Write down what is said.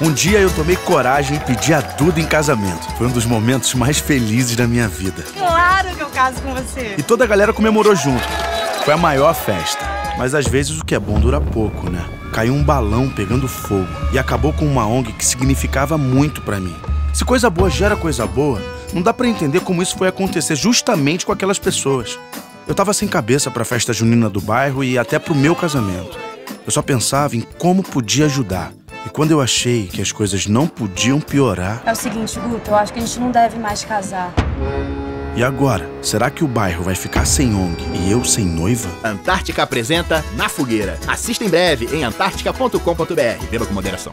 Um dia eu tomei coragem e pedi a Duda em casamento. Foi um dos momentos mais felizes da minha vida. Claro que eu caso com você. E toda a galera comemorou junto. Foi a maior festa. Mas às vezes o que é bom dura pouco, né? Caiu um balão pegando fogo e acabou com uma ONG que significava muito para mim. Se coisa boa gera coisa boa, não dá para entender como isso foi acontecer justamente com aquelas pessoas. Eu tava sem cabeça para a festa junina do bairro e até pro meu casamento. Eu só pensava em como podia ajudar. E quando eu achei que as coisas não podiam piorar. É o seguinte, Guto, eu acho que a gente não deve mais casar. E agora? Será que o bairro vai ficar sem ONG e eu sem noiva? Antártica apresenta Na Fogueira. Assista em breve em antártica.com.br. Beba com moderação.